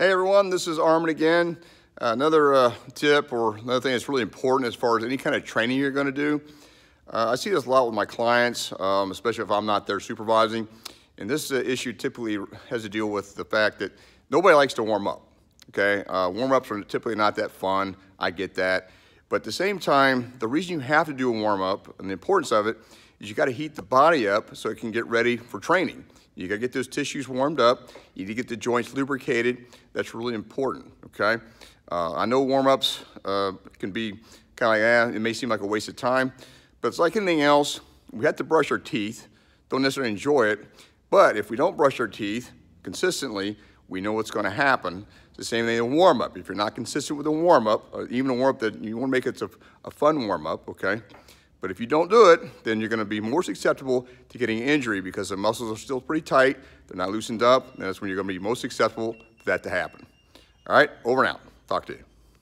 Hey everyone, this is Arman again. Uh, another uh, tip or another thing that's really important as far as any kind of training you're going to do. Uh, I see this a lot with my clients, um, especially if I'm not there supervising. And this issue typically has to deal with the fact that nobody likes to warm up. Okay, uh, warm ups are typically not that fun. I get that. But at the same time, the reason you have to do a warm up and the importance of it is you got to heat the body up so it can get ready for training. You got to get those tissues warmed up. You need to get the joints lubricated. That's really important, okay? Uh, I know warm-ups uh, can be kind of like, eh, it may seem like a waste of time, but it's like anything else. We have to brush our teeth. Don't necessarily enjoy it, but if we don't brush our teeth consistently, we know what's going to happen. It's the same thing in warm-up. If you're not consistent with a warm-up, uh, even a warm-up that you want to make it a, a fun warm-up, okay? But if you don't do it, then you're going to be more susceptible to getting injury because the muscles are still pretty tight, they're not loosened up, and that's when you're going to be most susceptible for that to happen. All right, over and out. Talk to you.